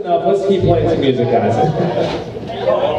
enough. Let's keep playing some music, guys.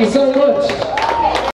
Thank you so much.